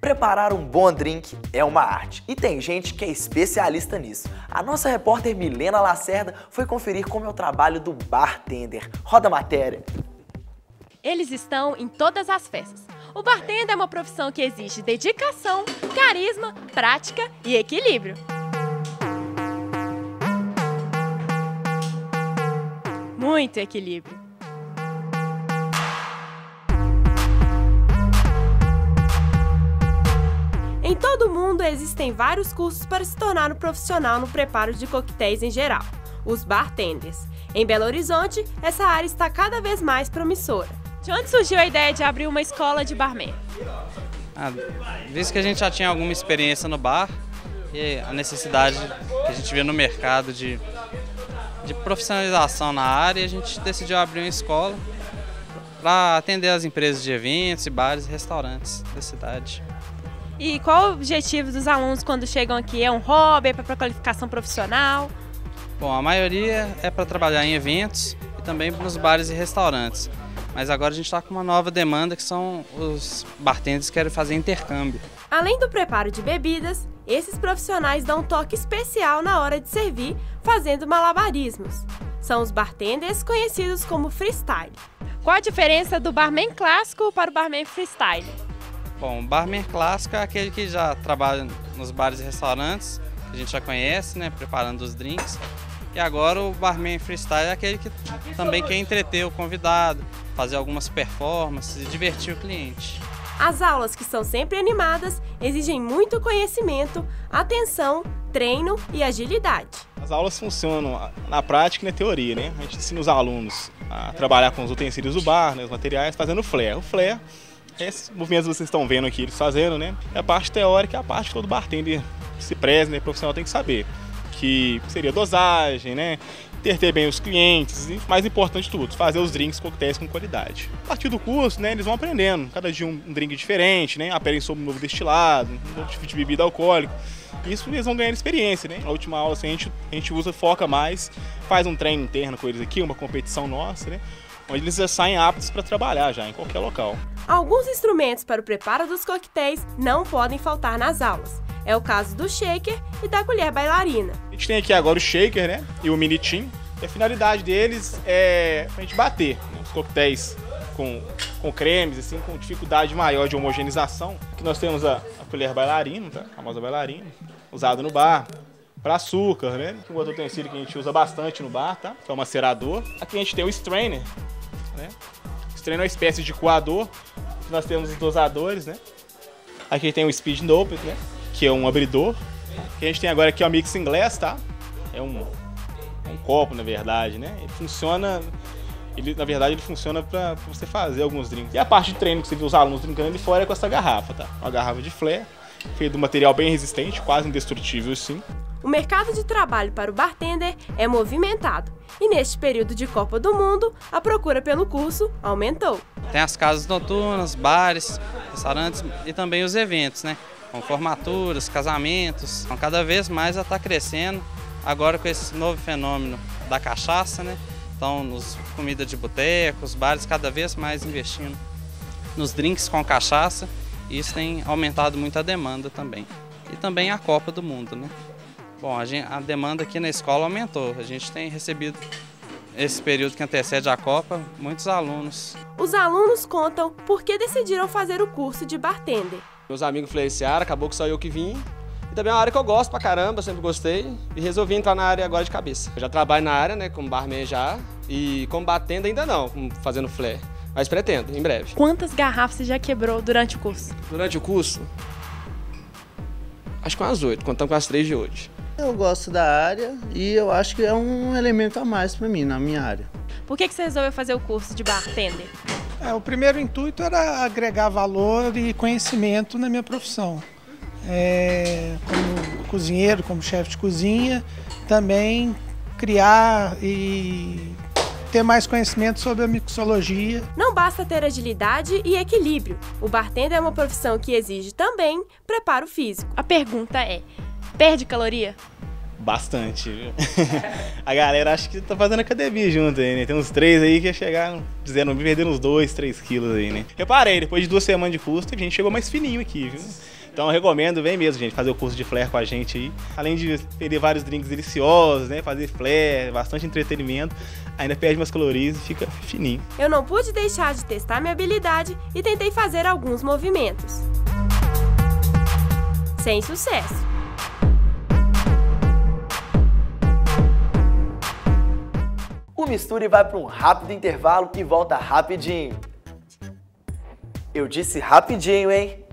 Preparar um bom drink é uma arte e tem gente que é especialista nisso. A nossa repórter Milena Lacerda foi conferir como é o trabalho do bartender. Roda a matéria. Eles estão em todas as festas. O bartender é uma profissão que exige dedicação, carisma, prática e equilíbrio. Muito equilíbrio. Mundo existem vários cursos para se tornar um profissional no preparo de coquetéis em geral, os bartenders. Em Belo Horizonte, essa área está cada vez mais promissora. De onde surgiu a ideia de abrir uma escola de barman? Ah, visto que a gente já tinha alguma experiência no bar e a necessidade que a gente vê no mercado de, de profissionalização na área, a gente decidiu abrir uma escola para atender as empresas de eventos, bares e restaurantes da cidade. E qual o objetivo dos alunos quando chegam aqui? É um hobby, é para qualificação profissional? Bom, a maioria é para trabalhar em eventos e também nos bares e restaurantes. Mas agora a gente está com uma nova demanda que são os bartenders que querem fazer intercâmbio. Além do preparo de bebidas, esses profissionais dão um toque especial na hora de servir, fazendo malabarismos. São os bartenders conhecidos como freestyle. Qual a diferença do barman clássico para o barman freestyle? Bom, o barman clássico é aquele que já trabalha nos bares e restaurantes, que a gente já conhece, né, preparando os drinks. E agora o barman freestyle é aquele que também quer entreter o convidado, fazer algumas performances e divertir o cliente. As aulas, que são sempre animadas, exigem muito conhecimento, atenção, treino e agilidade. As aulas funcionam na prática e na teoria, né? A gente ensina os alunos a trabalhar com os utensílios do bar, né, os materiais, fazendo flare. O flare esses movimentos que vocês estão vendo aqui eles fazendo, né? É a parte teórica, é a parte que todo bartender se preza, né? Profissional tem que saber. Que seria dosagem, né? Ter bem os clientes e, mais importante de tudo, fazer os drinks coquetéis com qualidade. A partir do curso, né, eles vão aprendendo. Cada dia um, um drink diferente, né? Aprendem sobre um novo destilado, um novo tipo de bebida alcoólica. Isso eles vão ganhando experiência, né? Na última aula, assim, a, gente, a gente usa, foca mais, faz um treino interno com eles aqui, uma competição nossa, né? Onde eles já saem aptos para trabalhar já, em qualquer local. Alguns instrumentos para o preparo dos coquetéis não podem faltar nas aulas. É o caso do shaker e da colher bailarina. A gente tem aqui agora o shaker, né? E o mini team. E a finalidade deles é a gente bater né? os coquetéis com, com cremes, assim, com dificuldade maior de homogeneização. Aqui nós temos a, a colher bailarina, tá? a famosa bailarina, usada no bar. Para açúcar, né? Um outro utensílio que a gente usa bastante no bar, tá? Que é o macerador. Aqui a gente tem o strainer, né? Strainer é uma espécie de coador nós temos os dosadores, né? Aqui tem o Speed Nope, né? Que é um abridor. Que a gente tem agora aqui é o Mixing Glass, tá? É um, um copo, na verdade, né? Ele funciona... Ele, na verdade, ele funciona para você fazer alguns drinks. E a parte de treino que você viu os alunos brincando ali fora é com essa garrafa, tá? Uma garrafa de flare, feita de um material bem resistente, quase indestrutível, sim. O mercado de trabalho para o bartender é movimentado e neste período de Copa do Mundo, a procura pelo curso aumentou. Tem as casas noturnas, bares, restaurantes e também os eventos, né? Com formaturas, casamentos. Então, cada vez mais ela está crescendo. Agora com esse novo fenômeno da cachaça, né? Então, nos comida de boteco, os bares cada vez mais investindo nos drinks com cachaça. E isso tem aumentado muito a demanda também. E também a Copa do Mundo, né? Bom, a, gente, a, demanda aqui na escola aumentou. A gente tem recebido, esse período que antecede a Copa, muitos alunos. Os alunos contam por que decidiram fazer o curso de bartender. Meus amigos influenciaram, acabou que só eu que vim. E também é uma área que eu gosto pra caramba, sempre gostei. E resolvi entrar na área agora de cabeça. Eu já trabalho na área, né, como barman já. E como batendo ainda não, fazendo flare. Mas pretendo, em breve. Quantas garrafas você já quebrou durante o curso? Durante o curso? Acho que umas oito, contando com as três de hoje. Eu gosto da área e eu acho que é um elemento a mais para mim, na minha área. Por que, que você resolveu fazer o curso de bartender? É, o primeiro intuito era agregar valor e conhecimento na minha profissão. É, como cozinheiro, como chefe de cozinha, também criar e ter mais conhecimento sobre a mixologia. Não basta ter agilidade e equilíbrio. O bartender é uma profissão que exige também preparo físico. A pergunta é: perde caloria? Bastante, viu? a galera acha que tá fazendo academia junto aí, né? Tem uns três aí que chegaram, fizeram perder uns dois, três quilos aí, né? Reparei, depois de duas semanas de curso, a gente chegou mais fininho aqui, viu? Então eu recomendo, vem mesmo, gente, fazer o curso de flare com a gente aí. Além de perder vários drinks deliciosos, né? Fazer flare, bastante entretenimento, ainda perde umas calorias e fica fininho. Eu não pude deixar de testar minha habilidade e tentei fazer alguns movimentos. Sem sucesso. O Misture vai para um rápido intervalo e volta rapidinho. Eu disse rapidinho, hein?